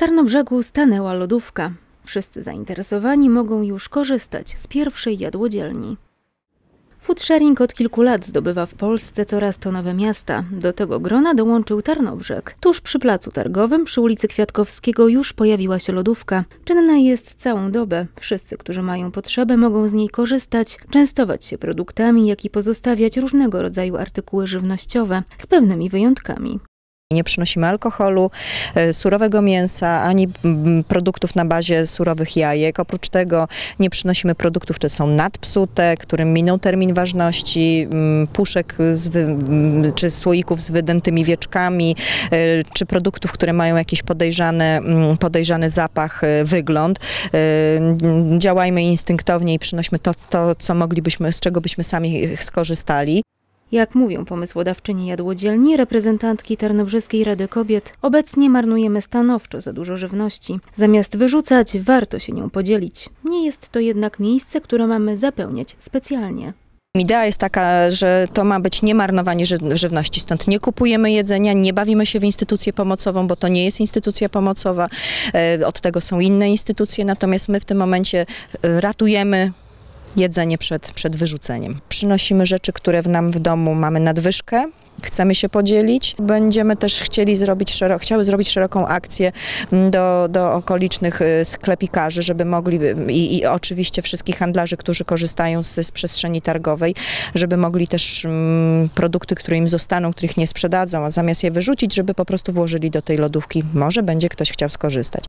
Tarnobrzegu stanęła lodówka. Wszyscy zainteresowani mogą już korzystać z pierwszej jadłodzielni. Food sharing od kilku lat zdobywa w Polsce coraz to nowe miasta. Do tego grona dołączył Tarnobrzeg. Tuż przy placu targowym przy ulicy Kwiatkowskiego już pojawiła się lodówka. Czynna jest całą dobę. Wszyscy, którzy mają potrzebę, mogą z niej korzystać, częstować się produktami, jak i pozostawiać różnego rodzaju artykuły żywnościowe, z pewnymi wyjątkami. Nie przynosimy alkoholu, e, surowego mięsa, ani mm, produktów na bazie surowych jajek. Oprócz tego nie przynosimy produktów, które są nadpsute, którym minął termin ważności, mm, puszek wy, mm, czy słoików z wydętymi wieczkami, e, czy produktów, które mają jakiś podejrzany, podejrzany zapach, e, wygląd. Działajmy instynktownie i przynośmy to, to, co moglibyśmy, z czego byśmy sami skorzystali. Jak mówią pomysłodawczyni jadłodzielni, reprezentantki Tarnobrzeskiej Rady Kobiet, obecnie marnujemy stanowczo za dużo żywności. Zamiast wyrzucać, warto się nią podzielić. Nie jest to jednak miejsce, które mamy zapełniać specjalnie. Idea jest taka, że to ma być nie marnowanie żywności, stąd nie kupujemy jedzenia, nie bawimy się w instytucję pomocową, bo to nie jest instytucja pomocowa, e, od tego są inne instytucje, natomiast my w tym momencie e, ratujemy jedzenie przed, przed wyrzuceniem. Przynosimy rzeczy, które w nam w domu mamy nadwyżkę, chcemy się podzielić. Będziemy też chcieli zrobić, chciały zrobić szeroką akcję mm, do, do okolicznych y, sklepikarzy, żeby mogli i, i oczywiście wszystkich handlarzy, którzy korzystają z, z przestrzeni targowej, żeby mogli też mm, produkty, które im zostaną, których nie sprzedadzą, a zamiast je wyrzucić, żeby po prostu włożyli do tej lodówki. Może będzie ktoś chciał skorzystać.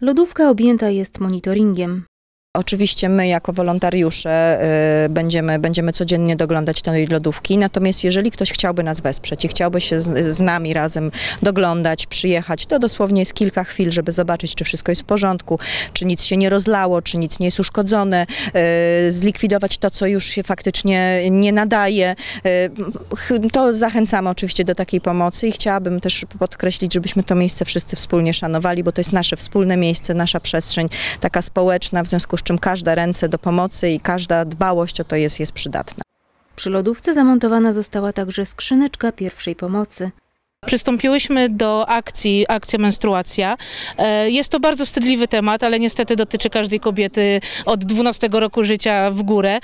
Lodówka objęta jest monitoringiem. Oczywiście my jako wolontariusze y, będziemy, będziemy codziennie doglądać tej lodówki, natomiast jeżeli ktoś chciałby nas wesprzeć i chciałby się z, z, nami razem doglądać, przyjechać, to dosłownie jest kilka chwil, żeby zobaczyć, czy wszystko jest w porządku, czy nic się nie rozlało, czy nic nie jest uszkodzone, y, zlikwidować to, co już się faktycznie nie nadaje. Y, to zachęcamy oczywiście do takiej pomocy i chciałabym też podkreślić, żebyśmy to miejsce wszyscy wspólnie szanowali, bo to jest nasze wspólne miejsce, nasza przestrzeń, taka społeczna, w związku z czym każda ręce do pomocy i każda dbałość o to jest, jest przydatna. Przy lodówce zamontowana została także skrzyneczka pierwszej pomocy. Przystąpiłyśmy do akcji, akcja menstruacja. E, jest to bardzo wstydliwy temat, ale niestety dotyczy każdej kobiety od 12 roku życia w górę.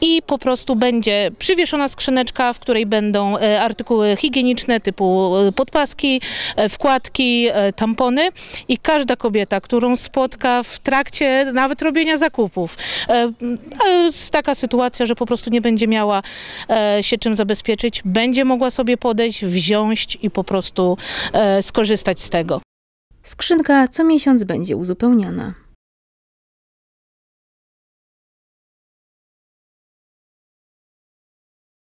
I po prostu będzie przywieszona skrzyneczka, w której będą e, artykuły higieniczne typu e, podpaski, e, wkładki, tampony i każda kobieta, którą spotka w trakcie nawet robienia zakupów, jest taka sytuacja, że po prostu nie będzie miała się czym zabezpieczyć, będzie mogła sobie podejść, wziąć i po prostu skorzystać z tego. Skrzynka co miesiąc będzie uzupełniana.